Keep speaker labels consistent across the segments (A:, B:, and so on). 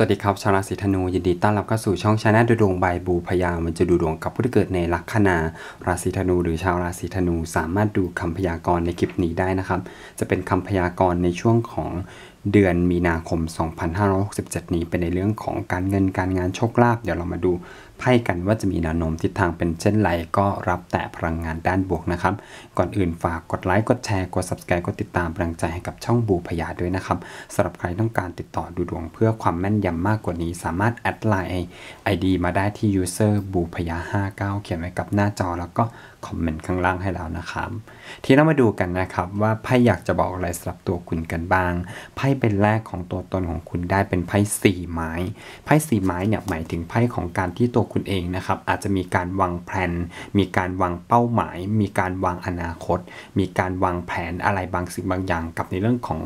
A: สวัสดีครับชาวราศีธนูยินดีต้อนรับเข้าสู่ช่อง channel ดูดวง by บูพยามันจะดูดวงกับผู้ที่เกิดในลัคนาราศีธนู หรือชาวราศีธนูสามารถดูคำพยากรณ์ในคลิปนี้ได้นะครับ จะเป็นคำพยากรณ์ในช่วงของ เดือนมีนาคม 2567 นี้เป็นในเรื่องของการเงินการงานโชคลาภเดี๋ยวเรามาดูไพ่กันว่าจะมีแนวโน้มทิศทางเป็นเช่นไรก็รับแต่พลังงานด้านบวกนะครับ ก่อนอื่นฝากกดไลค์กดแชร์กด subscribe กดติดตามกำลังใจให้กับช่องบูพยาด้วยนะครับสำหรับใครต้องการติดต่อดูดวงเพื่อความแม่นยำมากกว่านี้ สามารถแอดไลน์ ID มาได้ที่ user บูพยา59 เขียนไว้กับหน้าจอแล้วก็คอมเมนต์ข้างล่างให้แล้วนะครับ ที่เรามาดูกันนะครับว่าไพ่อยากจะบอกอะไรสำหรับตัวคุณกันบ้างไพ่เป็นแรกของตัวตนของคุณได้เป็นไพ่สี่ไม้ไพ่สี่ไม้เนี่ยหมายถึงไพ่ของการที่ตัวคุณเองนะครับอาจจะมีการวางแผนมีการวางเป้าหมาย มีการวางอนาคต มีการวางแผนอะไรบางสิ่งบางอย่าง กับในเรื่องของ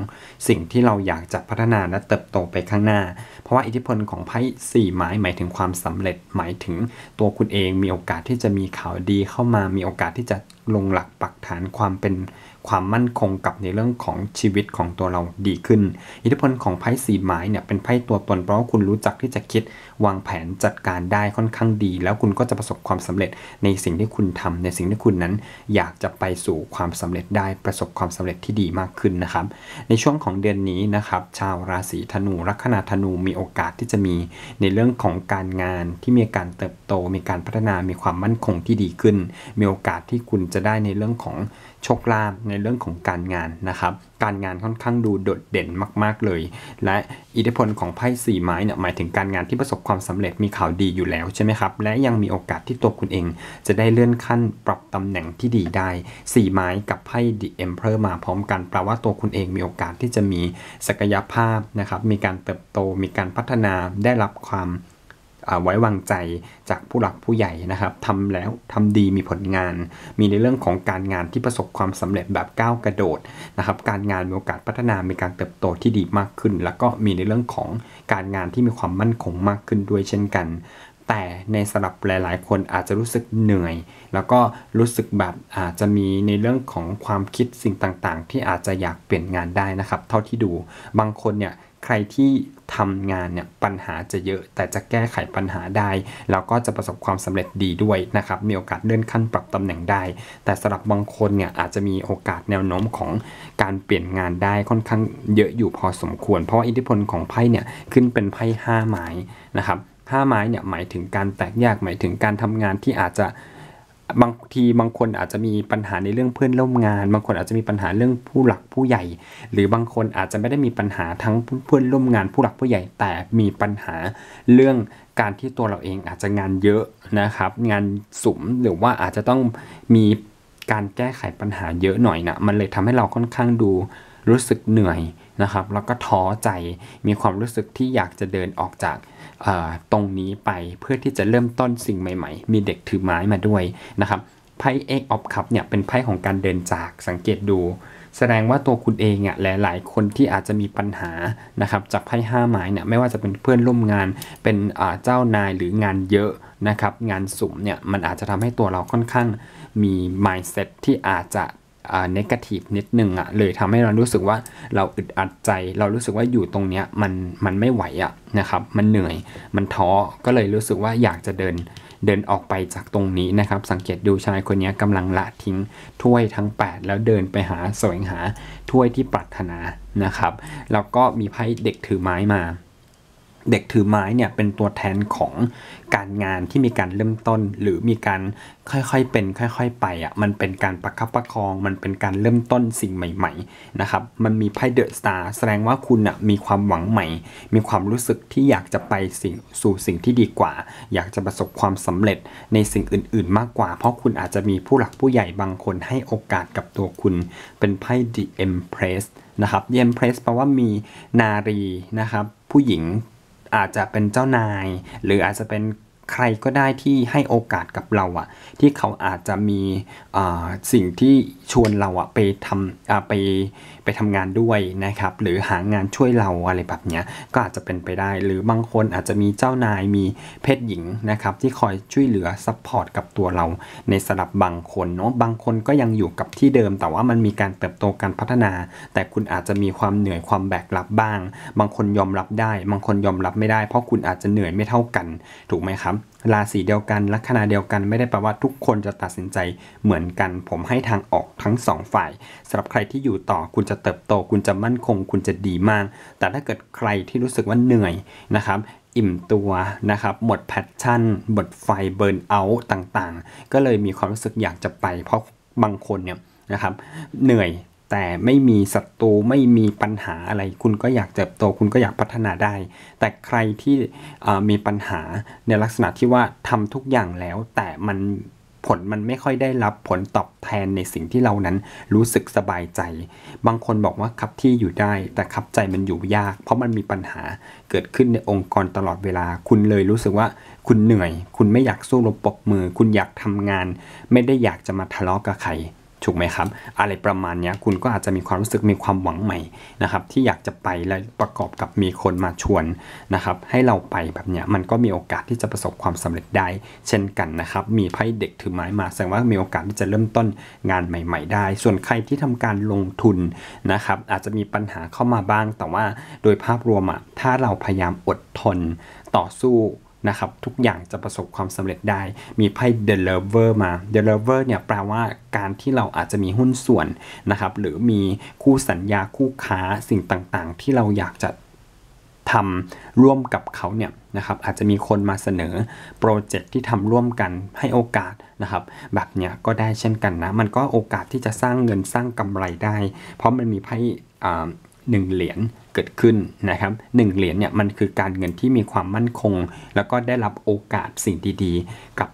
A: สิ่งที่เราอยากจะพัฒนาและเติบโตไปข้างหน้า เพราะว่าอิทธิพลของไพ่สี่ไม้หมายถึงความสำเร็จหมายถึงตัวคุณเองมีโอกาสที่จะมีข่าวดีเข้ามามีโอกาสที่จะลงหลักปักฐานความเป็น ความมั่นคงกับในเรื่องของชีวิตของตัวเราดีขึ้น อิทธิพลของไพ่สีไม้เนี่ยเป็นไพ่ตัวตนเพราะว่าคุณรู้จักที่จะคิดวางแผนจัดการได้ค่อนข้างดี แล้วคุณก็จะประสบความสำเร็จในสิ่งที่คุณทำในสิ่งที่คุณนั้น อยากจะไปสู่ความสำเร็จได้ประสบความสำเร็จที่ดีมากขึ้นนะครับ ในช่วงของเดือนนี้นะครับชาวราศีธนูลัคนาธนูมีโอกาสที่จะมีในเรื่องของการงานที่มีการเติบโต มีการพัฒนามีความมั่นคงที่ดีขึ้น มีโอกาสที่คุณจะได้ในเรื่องของ โชคลาภในเรื่องของการงานนะครับ การงานค่อนข้างดูโดดเด่นมาก ๆ เลย และอิทธิพลของไพ่สี่ไม้เนี่ยหมายถึงการงานที่ประสบความสำเร็จมีข่าวดีอยู่แล้วใช่ไหมครับ และยังมีโอกาสที่ตัวคุณเอง จะได้เลื่อนขั้นปรับตำแหน่งที่ดีได้สี่ไม้กับไพ่ The Emperor มาพร้อมกันแปลว่าตัวคุณเองมีโอกาสที่จะมีศักยภาพนะครับ มีการเติบโต มีการพัฒนาได้รับความ ไว้วางใจจากผู้หลักผู้ใหญ่นะครับทำแล้วทำดีมีผลงาน มีในเรื่องของการงานที่ประสบความสำเร็จแบบก้าวกระโดดนะครับ การงานมีโอกาสพัฒนามีการเติบโตที่ดีมากขึ้น แล้วก็มีในเรื่องของการงานที่มีความมั่นคงมากขึ้นด้วยเช่นกัน แต่ในสำหรับหลาย ๆ คนอาจจะรู้สึกเหนื่อย แล้วก็รู้สึกแบบอาจจะมีในเรื่องของความคิดสิ่งต่าง ๆ ที่อาจจะอยากเปลี่ยนงานได้นะครับ เท่าที่ดูบางคนเนี่ย ใครที่ทำงานเนี่ยปัญหาจะเยอะ แต่จะแก้ไขปัญหาได้ แล้วก็จะประสบความสำเร็จดีด้วยนะครับ มีโอกาสเลื่อนขั้นปรับตำแหน่งได้ แต่สำหรับบางคนเนี่ยอาจจะมีโอกาสแนวโน้มของการเปลี่ยนงานได้ค่อนข้างเยอะอยู่พอสมควร เพราะว่าอิทธิพลของไพ่เนี่ยขึ้นเป็นไพ่ห้าไม้นะครับห้าไม้เนี่ยหมายถึงการแตกแยกหมายถึงการทำงานที่อาจจะ บางทีบางคนอาจจะมีปัญหาในเรื่องเพื่อนร่วมงาน บางคนอาจจะมีปัญหาเรื่องผู้หลักผู้ใหญ่ หรือบางคนอาจจะไม่ได้มีปัญหาทั้งเพื่อนร่วมงานผู้หลักผู้ใหญ่ แต่มีปัญหาเรื่องการที่ตัวเราเองอาจจะงานเยอะนะครับ งานสุมหรือว่าอาจจะต้องมีการแก้ไขปัญหาเยอะหน่อยนะมันเลยทำให้เราค่อนข้างดูรู้สึกเหนื่อยนะครับ แล้วก็ท้อใจมีความรู้สึกที่อยากจะเดินออกจาก ตรงนี้ไปเพื่อที่จะเริ่มต้นสิ่งใหม่ ๆ มีเด็กถือไม้มาด้วยนะครับไพ่เอ็กออฟคัพเนี่ยเป็นไพ่ของการเดินจากสังเกตดู แสดงว่าตัวคุณเองอะหลาย ๆ คนที่อาจจะมีปัญหานะครับจากไพ่ห้าไม้เนี่ยไม่ว่าจะเป็นเพื่อนร่วมงานเป็นเจ้านายหรืองานเยอะนะครับงานสุ่มเนี่ยมันอาจจะทำให้ตัวเราค่อนข้างมี mindset ที่อาจจะ เนกาทีฟนิดนึงอะ่ะเลยทำให้เรารู้สึกว่าเราอึดอัดใจ เรารู้สึกว่าอยู่ตรงเนี้ยมันมันไม่ไหวอะ่ะนะครับมันเหนื่อยมันท้อก็เลยรู้สึกว่าอยากจะเดินเดินออกไปจากตรงนี้นะครับ สังเกตดูชายคนนี้กำลังละทิ้งถ้วยทั้ง 8 แล้วเดินไปหาแสวงหาถ้วยที่ปรารถนานะครับ แล้วก็มีไพ่เด็กถือไม้มา เด็กถือไม้เนี่ยเป็นตัวแทนของการงานที่มีการเริ่มต้น หรือมีการค่อยๆเป็น ค่อย ๆ ไปอะมันเป็นการประคับประคอง มันเป็นการเริ่มต้นสิ่งใหม่ๆนะครับมันมีไพ่เดอะสตาร์แสดงว่าคุณอะมีความหวังใหม่ มีความรู้สึกที่อยากจะไปสิ่งสู่สิ่งที่ดีกว่า อยากจะประสบความสำเร็จในสิ่งอื่น ๆ มากกว่า เพราะคุณอาจจะมีผู้หลักผู้ใหญ่บางคนให้โอกาสกับตัวคุณ เป็นไพ่ The Empress นะครับ The Empress แปลว่ามีนารีนะครับผู้หญิง อาจจะเป็นเจ้านาย หรืออาจจะเป็น ใครก็ได้ที่ให้โอกาสกับเราอะที่เขาอาจจะมีสิ่งที่ชวนเราอะไปทำไปไปทำงานด้วยนะครับหรือหางานช่วยเราอะไรแบบเนี้ยก็อาจจะเป็นไปได้ หรือบางคนอาจจะมีเจ้านายมีเพศหญิงนะครับที่คอยช่วยเหลือ support กับตัวเราในสลับบางคนเนาะบางคนก็ยังอยู่กับที่เดิม แต่ว่ามันมีการเติบโตการพัฒนา แต่คุณอาจจะมีความเหนื่อยความแบกรับบ้าง บางคนยอมรับได้ บางคนยอมรับไม่ได้ เพราะคุณอาจจะเหนื่อยไม่เท่ากัน ถูกไหมครับราศีเดียวกันลัคนาเดียวกันไม่ได้แปลว่าทุกคนจะตัดสินใจเหมือนกัน ผมให้ทางออกทั้งสองฝ่ายสำหรับใครที่อยู่ต่อคุณจะเติบโต คุณจะมั่นคง คุณจะดีมาก แต่ถ้าเกิดใครที่รู้สึกว่าเหนื่อยนะครับอิ่มตัวนะครับหมด passion หมดไฟ burn out ต่างๆ ก็เลยมีความรู้สึกอยากจะไป เพราะบางคนเนี่ยนะครับเหนื่อย แต่ไม่มีศัตรูไม่มีปัญหาอะไร คุณก็อยากเติบโต คุณก็อยากพัฒนาได้ แต่ใครที่มีปัญหาในลักษณะที่ว่าทำทุกอย่างแล้ว แต่มันผลมันไม่ค่อยได้รับผลตอบแทนในสิ่งที่เรานั้นรู้สึกสบายใจ บางคนบอกว่าครับที่อยู่ได้ แต่ครับใจมันอยู่ยาก เพราะมันมีปัญหาเกิดขึ้นในองค์กรตลอดเวลา คุณเลยรู้สึกว่าคุณเหนื่อย คุณไม่อยากสู้รบปบมือ คุณอยากทำงาน ไม่ได้อยากจะมาทะเลาะกับใคร ถูกไหมครับ อะไรประมาณนี้คุณก็อาจจะมีความรู้สึกมีความหวังใหม่นะครับที่อยากจะไปและประกอบกับมีคนมาชวนนะครับให้เราไปแบบนี้มันก็มีโอกาสที่จะประสบความสำเร็จได้ เช่นกันนะครับมีไพ่เด็กถือไม้มาแสดงว่ามีโอกาสที่จะเริ่มต้นงานใหม่ ๆ ได้ ส่วนใครที่ทำการลงทุนนะครับอาจจะมีปัญหาเข้ามาบ้าง แต่ว่าโดยภาพรวมอะถ้าเราพยายามอดทนต่อสู้ นะครับทุกอย่างจะประสบความสำเร็จได้ มีไพ่ The Lover มา The Lover เนี่ยแปลว่าการที่เราอาจจะมีหุ้นส่วนนะครับหรือมีคู่สัญญาคู่ค้าสิ่งต่างๆ ที่เราอยากจะทำร่วมกับเขาเนี่ยนะครับอาจจะมีคนมาเสนอโปรเจกต์ที่ทำร่วมกันให้โอกาสนะครับแบบเนี้ยก็ได้เช่นกันนะ มันก็โอกาสที่จะสร้างเงินสร้างกำไรได้ เพราะมันมีไพ่ หนึ่งเหรียญเกิดขึ้นนะครับหนึ่งเหรียญเนี่ยมันคือการเงินที่มีความมั่นคง แล้วก็ได้รับโอกาสสิ่งดีๆ กับ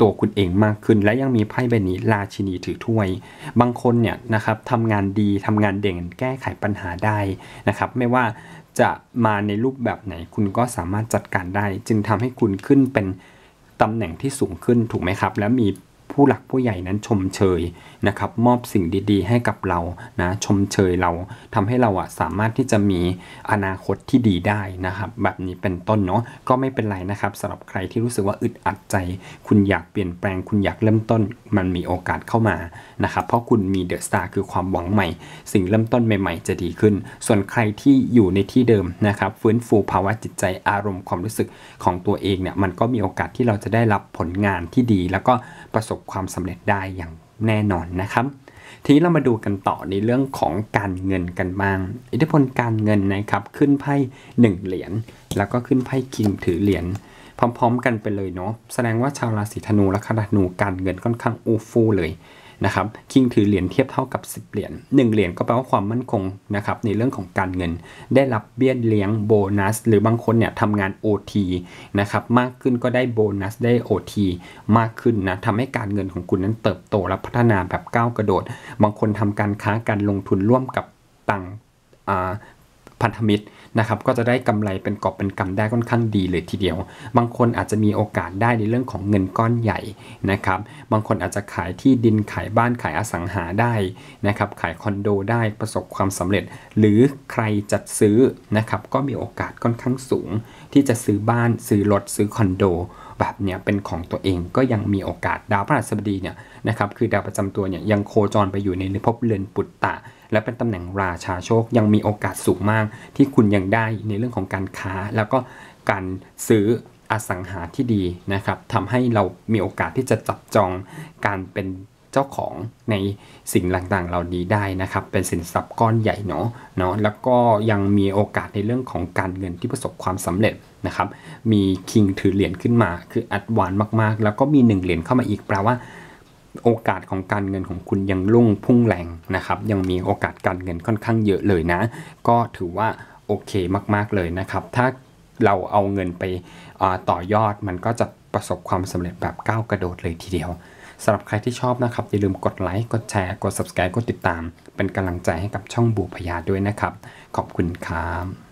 A: ตัวคุณเองมากขึ้น และยังมีไพ่ใบนี้ราชินีถือถ้วย บางคนเนี่ยนะครับทำงานดีทำงานเด่งแก้ไขปัญหาได้นะครับ ไม่ว่าจะมาในรูปแบบไหนคุณก็สามารถจัดการได้ จึงทำให้คุณขึ้นเป็นตำแหน่งที่สูงขึ้นถูกไหมครับ และมี ผู้หลักผู้ใหญ่นั้นชมเชยนะครับมอบสิ่งดีๆ ให้กับเรานะชมเชยเราทำให้เราอะสามารถที่จะมีอนาคตที่ดีได้นะครับแบบนี้เป็นต้นเนาะก็ไม่เป็นไรนะครับสำหรับใครที่รู้สึกว่าอึดอัดใจ คุณอยากเปลี่ยนแปลงคุณอยากเริ่มต้นมันมีโอกาสเข้ามานะครับเพราะคุณมีเดอะสตาร์คือความหวังใหม่ สิ่งเริ่มต้นใหม่ ๆ จะดีขึ้น ส่วนใครที่อยู่ในที่เดิมนะครับฟื้นฟูภาวะจิตใจอารมณ์ความรู้สึกของตัวเองเนี่ยมันก็มีโอกาสที่เราจะได้รับผลงานที่ดี แล้วก็ประสบความสำเร็จได้อย่างแน่นอนนะครับ ทีนี้เรามาดูกันต่อในเรื่องของการเงินกันบ้าง อิทธิพลการเงินนะครับขึ้นไพ่1เหรียญแล้วก็ขึ้นไพ่คิงถือเหรียญพร้อม ๆ กันไปเลยเนาะแสดงว่าชาวราศีธนูและคธนูการเงินค่อนข้างอูฟูเลย นะครับคิงถือเหรียญเทียบเท่ากับ 10 เหรียญ1เหรียญก็แปลว่าความมั่นคงนะครับในเรื่องของการเงิน ได้รับเบี้ยเลี้ยงโบนัส หรือบางคนเนี่ยทำงาน OT นะครับมากขึ้นก็ได้โบนัสได้ OT มากขึ้นนะทำให้การเงินของคุณนั้นเติบโตและพัฒนาแบบก้าวกระโดด บางคนทำการค้าการลงทุนร่วมกับต่างพันธมิตร นะครับก็จะได้กำไรเป็นกอบเป็นกำได้ค่อนข้างดีเลยทีเดียว บางคนอาจจะมีโอกาสได้ในเรื่องของเงินก้อนใหญ่นะครับบางคนอาจจะขายที่ดินขายบ้านขายอสังหาได้นะครับขายคอนโดได้ประสบความสำเร็จ หรือใครจัดซื้อนะครับก็มีโอกาสค่อนข้างสูง ที่จะซื้อบ้านซื้อรถซื้อคอนโดแบบเนี้ยเป็นของตัวเองก็ยังมีโอกาสดาวพฤหัสบดีเนี่ยนะครับคือดาวประจำตัวเนี่ยยังโคจรไปอยู่ในภพเรือนปุตตะ และเป็นตำแหน่งราชาโชคยังมีโอกาสสูงมาก ที่คุณยังได้ในเรื่องของการค้า แล้วก็การซื้ออสังหาที่ดีนะครับทำให้เรามีโอกาสที่จะจับจองการเป็นเจ้าของในสิ่งต่างๆ เหล่านี้ได้นะครับ เป็นสินทรัพย์ก้อนใหญ่เนาะเนาะแล้วก็ยังมีโอกาสในเรื่องของการเงินที่ประสบความสำเร็จนะครับ มีคิงถือเหรียญขึ้นมาคืออัดวานมากๆ แล้วก็มี 1 เหรียญเข้ามาอีกแปลว่า โอกาสของการเงินของคุณยังรุ่งพุ่งแรงนะครับ ยังมีโอกาสการเงินค่อนข้างเยอะเลยนะ ก็ถือว่าโอเคมากๆเลยนะครับ ถ้าเราเอาเงินไปต่อยอดมันก็จะประสบความสำเร็จแบบก้าวกระโดดเลยทีเดียวสำหรับใครที่ชอบนะครับ อย่าลืมกดไลค์กดแชร์กด subscribe กดติดตาม เป็นกำลังใจให้กับช่องบูพยาด้วยนะครับ ขอบคุณครับ